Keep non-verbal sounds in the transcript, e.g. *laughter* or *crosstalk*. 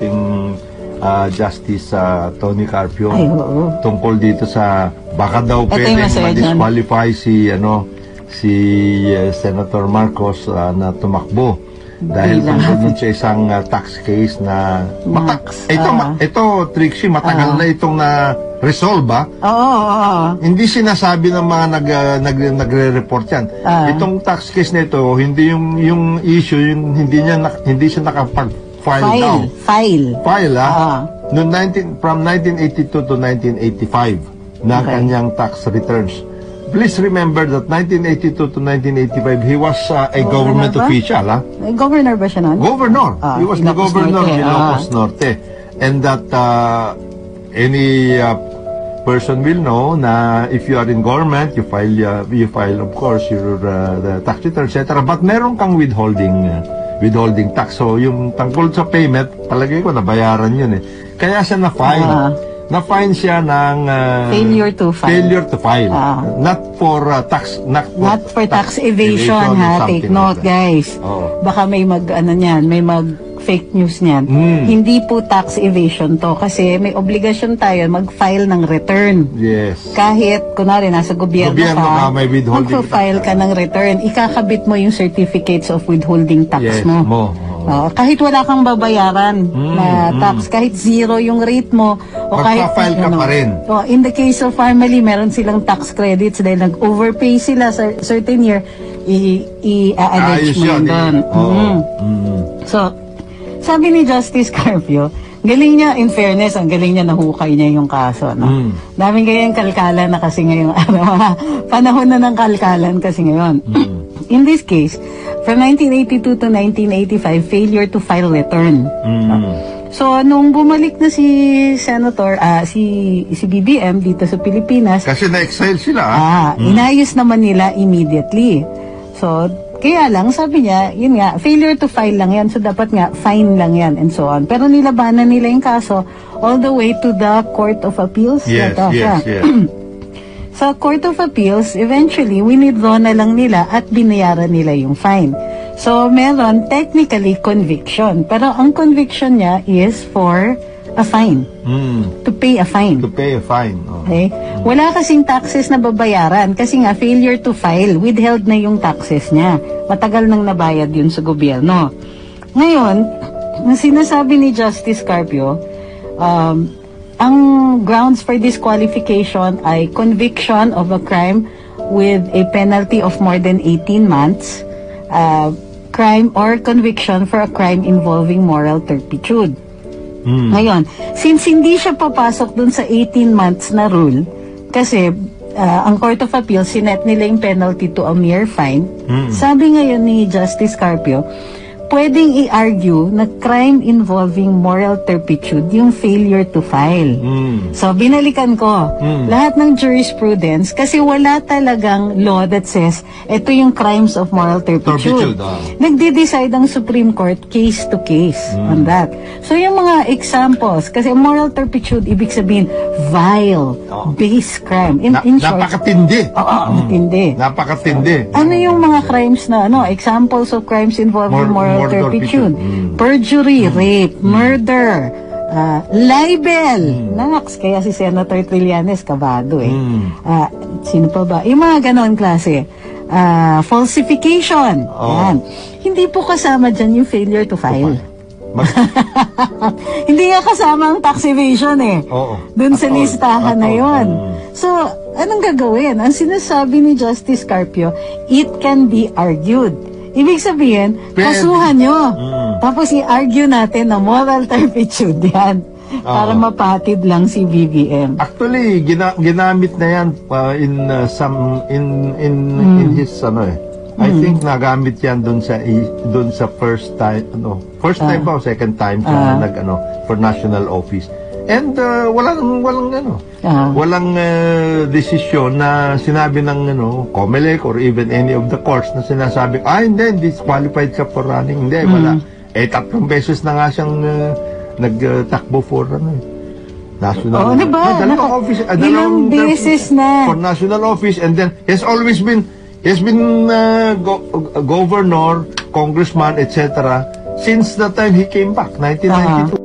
ating ah, Justice ah, Tony Carpio Ay, oo. tungkol dito sa baka daw Ito yung pwedeng masaya dyan. ma-disqualify si ano si eh, Senator Marcos ah, na tumakbo dahil Bilang- tungkol dun sa isang ah, tax case na mata- Max, ito ah. ma- ito Trixie matagal na itong na resolve ah. Oo, oo, oo. Hindi sinasabi ng mga nag, ah, nag nagre-report yan. Ah. Itong tax case nito, hindi yung yung issue, yung hindi niya nak- hindi siya nakapag-file daw. File. File. File ah. Ah. Noong 19 from 1982 to 1985 na Okay. kanyang tax returns. Please remember that 1982 to 1985 he was uh, a Governor government ba? official ah. Eh, Governor ba siya nun? Governor. Ah, he was the governor of Norte, Ilocos ah. Norte. And that uh, any uh, person will know na if you are in government, you file, uh, you file of course your uh, the tax return, etc. But meron kang withholding uh, withholding tax. So yung tungkol sa payment, palagay ko nabayaran yun eh. Kaya siya na-fine. Ah. Na-fine siya ng uh, Failure to file. Failure to file. Ah. Not for uh, tax not, Not for tax evasion, or ha. Take note, like guys. Oo. Baka may mag, ano niyan, may mag fake news niyan. Mm. Hindi po tax evasion to kasi may obligasyon tayo mag-file ng return. Yes. Kahit, kunwari, nasa gobyerno, Gobyerno ka, may withholding magpa-file tax. ka ng return, ikakabit mo yung certificates of withholding tax Yes, mo. mo. Oo, kahit wala kang babayaran na tax, kahit zero yung rate mo, o kahit Magpa-file ka pa rin. Oh, in the case of family, meron silang tax credits dahil nag-overpay sila sa certain year, i- i-allege Ayos mo yun. doon. Oo. Mhm. Mm. So, sabi ni Justice *laughs* Carpio, galing niya, in fairness, ang galing niya nahukay niya yung kaso. No? Mm. Daming ganyang kalkalan na kasi ngayong araw. *laughs* Panahon na ng kalkalan kasi ngayon. Mm. In this case, from 1982 to 1985, failure to file return. Mm. So, nung bumalik na si Senator, ah, si, si BBM dito sa Pilipinas, Kasi na-exile sila. ah. Ah, inayos naman nila immediately. So, kaya lang, sabi niya, yun nga, failure to file lang yan. So, dapat nga, fine lang yan, and so on. Pero nilabanan nila yung kaso all the way to the Court of Appeals. Yes, siya. yes, yes. *clears throat* Sa Court of Appeals, eventually, winidraw na lang nila at binayaran nila yung fine. So, meron technically conviction. Pero ang conviction niya is for a fine. Mm. To pay a fine. To pay a fine. Oh. Okay? Wala kasing taxes na babayaran kasi nga failure to file, withheld na yung taxes niya. Matagal nang nabayad yun sa gobyerno. Ngayon, ang sinasabi ni Justice Carpio, um, ang grounds for disqualification ay conviction of a crime with a penalty of more than 18 months, uh, crime or conviction for a crime involving moral turpitude. Mm. Ngayon, since hindi siya papasok dun sa 18 months na rule, kasi ah, ang Court of Appeal, sinet nila yung penalty to a mere fine, sabi ngayon ni Justice Carpio, pwedeng i-argue na crime involving moral turpitude yung failure to file. Mm. So, binalikan ko lahat ng jurisprudence kasi wala talagang law that says ito yung crimes of moral turpitude. Turpitude, ah. Nagde-decide ang Supreme Court case to case on that. So, yung mga examples, kasi moral turpitude, ibig sabihin, vile, Oh. base crime. In, Na- in short, napakatindi. oo, matindi. Napakatindi. Ano yung mga crimes na ano, examples of crimes involving Mor- moral moral turpitude? Mm. Perjury, rape, murder, ah, libel. Naks, kaya si Senator Trillanes kabado eh. Mm. Ah, sino pa ba? Yung mga ganon klase. Ah, falsification. Oh. Yan. Hindi po kasama dyan yung failure to file. Mag- *laughs* Hindi nga kasama ang tax evasion eh. Oo. Doon sa listahan na yon. Mm. So, anong gagawin? Ang sinasabi ni Justice Carpio, it can be argued. Ibig sabihin, kasuhan nyo. Mm. Tapos i-argue natin na moral turpitude yan. Para Oo. mapatid lang si BBM. Actually, gina- ginamit na yan uh, in uh, some in in Hmm. in his ano eh. I think nagamit yan doon sa doon sa first time ano, first time ba o second time siya Ah. nag ano for national office. And uh, walang walang ano, Ah. walang uh, desisyon na sinabi ng ano, COMELEC or even any of the courts na sinasabi, ah hindi, disqualified ka for running. Hindi, wala. Hmm. Eh, tatlong beses na nga siyang uh, nagtakbo for ano eh. National Oo, di ba? Ah, dalawang Naka- office, ilang dalawang beses na. For national office and then has always been has been uh, go- uh, governor, congressman, etc. since the time he came back, 1992.